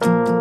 you.